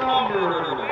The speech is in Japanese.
Welcome.